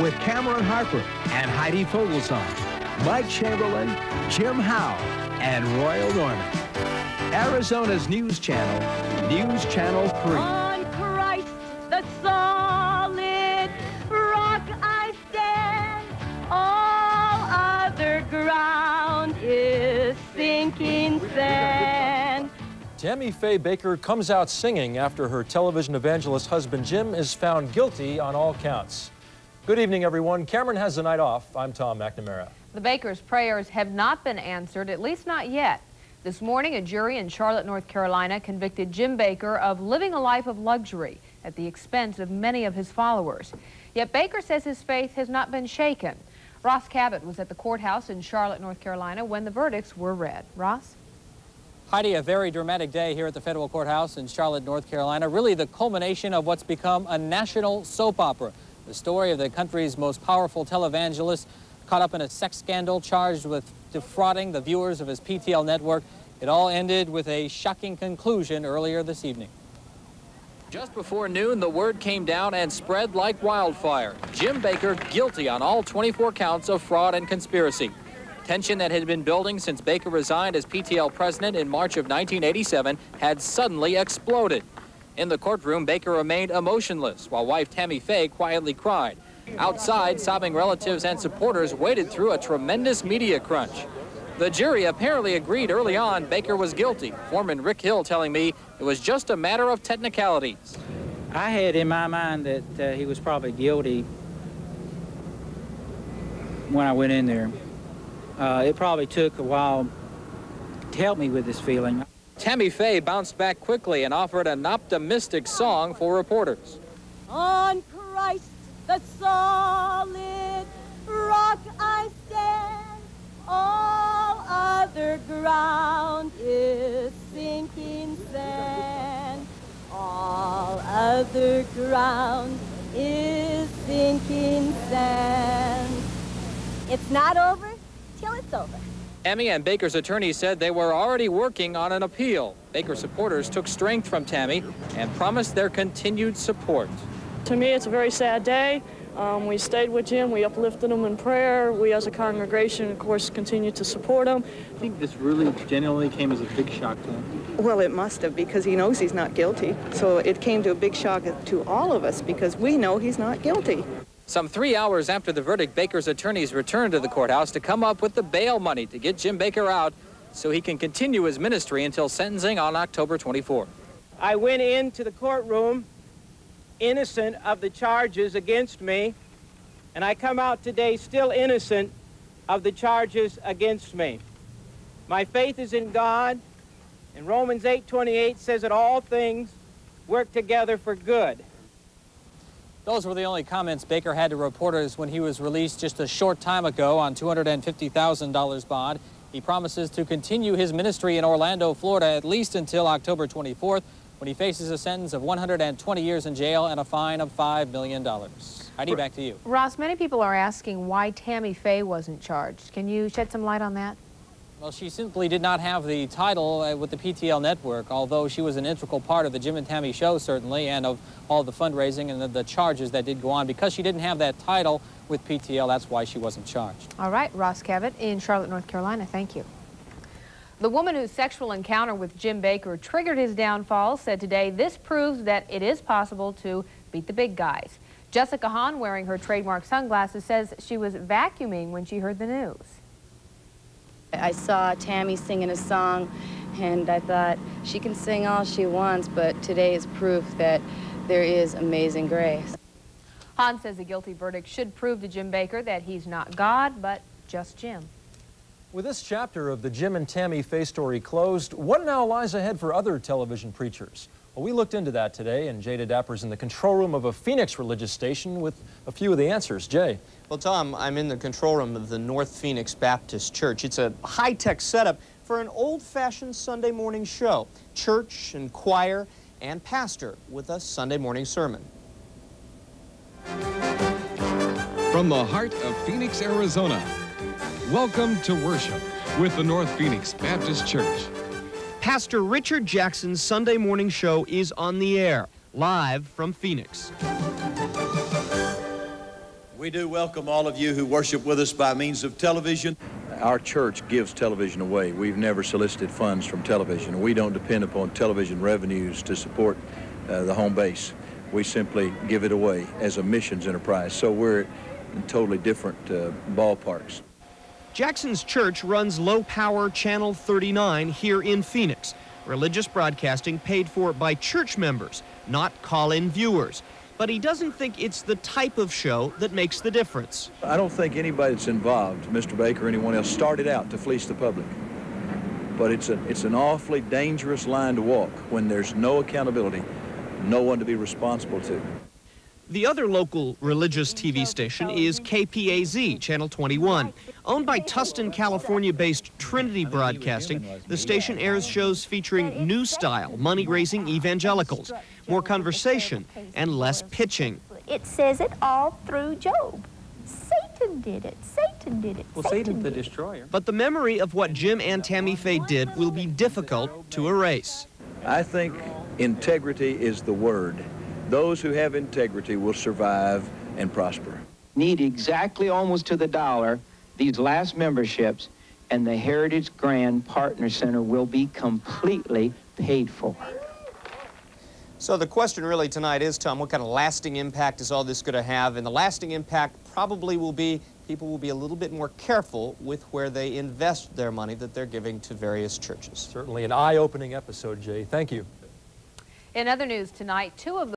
with Cameron Harper and Heidi Foglesong, Mike Chamberlain, Jim Howe, and Royal Norman. Arizona's news channel, News Channel 3. On Christ, the solid rock I stand. All other ground is sinking sand. Tammy Faye Bakker comes out singing after her television evangelist husband Jim is found guilty on all counts. Good evening, everyone. Cameron has the night off. I'm Tom McNamara. The Bakkers' prayers have not been answered, at least not yet. This morning, a jury in Charlotte, North Carolina convicted Jim Bakker of living a life of luxury at the expense of many of his followers. Yet Bakker says his faith has not been shaken. Ross Cabot was at the courthouse in Charlotte, North Carolina when the verdicts were read. Ross? Heidi, a very dramatic day here at the federal courthouse in Charlotte, North Carolina. Really the culmination of what's become a national soap opera. The story of the country's most powerful televangelist caught up in a sex scandal charged with defrauding the viewers of his PTL network. It all ended with a shocking conclusion earlier this evening. Just before noon, the word came down and spread like wildfire. Jim Bakker guilty on all 24 counts of fraud and conspiracy. Tension that had been building since Bakker resigned as PTL president in March of 1987 had suddenly exploded. In the courtroom, Bakker remained emotionless while wife Tammy Faye quietly cried. Outside, sobbing relatives and supporters waited through a tremendous media crunch. The jury apparently agreed early on Bakker was guilty. Foreman Rick Hill telling me it was just a matter of technicalities. I had in my mind that uh, he was probably guilty when I went in there. Uh, it probably took a while to help me with this feeling. Tammy Faye bounced back quickly and offered an optimistic song for reporters. On Christ, the solid rock I stand. All other ground is sinking sand. All other ground is sinking sand. It's not over till it's over. Tammy and Bakker's attorney said they were already working on an appeal. Bakker supporters took strength from Tammy and promised their continued support. To me, it's a very sad day. Um, we stayed with him. We uplifted him in prayer. We, as a congregation, of course, continue to support him. I think this really genuinely came as a big shock to him. Well, it must have because he knows he's not guilty. So it came to a big shock to all of us because we know he's not guilty. Some three hours after the verdict, Bakker's attorneys returned to the courthouse to come up with the bail money to get Jim Bakker out so he can continue his ministry until sentencing on October 24th. I went into the courtroom innocent of the charges against me, and I come out today still innocent of the charges against me. My faith is in God, and Romans 8:28 says that all things work together for good. Those were the only comments Bakker had to reporters when he was released just a short time ago on $250,000 bond. He promises to continue his ministry in Orlando, Florida, at least until October 24th, when he faces a sentence of 120 years in jail and a fine of $5 million. Heidi, back to you. Ross, many people are asking why Tammy Faye wasn't charged. Can you shed some light on that? Well, she simply did not have the title uh, with the PTL network, although she was an integral part of the Jim and Tammy show, certainly, and of all the fundraising and the, the charges that did go on. Because she didn't have that title with PTL, that's why she wasn't charged. All right, Ross Cabot in Charlotte, North Carolina. Thank you. The woman whose sexual encounter with Jim Bakker triggered his downfall said today this proves that it is possible to beat the big guys. Jessica Hahn, wearing her trademark sunglasses, says she was vacuuming when she heard the news. I saw Tammy singing a song, and I thought, she can sing all she wants, but today is proof that there is amazing grace. Hahn says a guilty verdict should prove to Jim Bakker that he's not God, but just Jim. With this chapter of the Jim and Tammy Faye story closed, what now lies ahead for other television preachers? Well, we looked into that today, and Jay Dapper's in the control room of a Phoenix religious station with a few of the answers. Jay. Well, Tom, I'm in the control room of the North Phoenix Baptist Church. It's a high-tech setup for an old-fashioned Sunday morning show. Church and choir and pastor with a Sunday morning sermon. From the heart of Phoenix, Arizona, welcome to worship with the North Phoenix Baptist Church. Pastor Richard Jackson's Sunday morning show is on the air, live from Phoenix. We do welcome all of you who worship with us by means of television. Our church gives television away. We've never solicited funds from television. We don't depend upon television revenues to support uh, the home base. We simply give it away as a missions enterprise. So we're in totally different uh, ballparks. Jackson's church runs low power Channel 39 here in Phoenix. Religious broadcasting paid for by church members, not call in viewers. But he doesn't think it's the type of show that makes the difference. I don't think anybody that's involved, Mr. Bakker or anyone else, started out to fleece the public. But it's, a, it's an awfully dangerous line to walk when there's no accountability, no one to be responsible to. The other local religious TV station is KPAZ, Channel 21. Owned by Tustin, California-based Trinity Broadcasting, the station airs shows featuring new style, money-raising evangelicals, more conversation, and less pitching. It says it all through Job. Satan did it. Satan did it. Well, Satan's the destroyer. But the memory of what Jim and Tammy Faye did will be difficult to erase. I think integrity is the word. Those who have integrity will survive and prosper. Need exactly almost to the dollar these last memberships, and the Heritage Grand Partner Center will be completely paid for. So the question really tonight is, Tom, what kind of lasting impact is all this going to have? And the lasting impact probably will be people will be a little bit more careful with where they invest their money that they're giving to various churches. Certainly an eye-opening episode, Jay. Thank you. In other news tonight, two of the